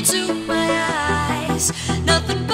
into my eyes. Nothing.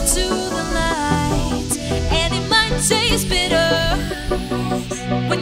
to the light, and it might taste bitter when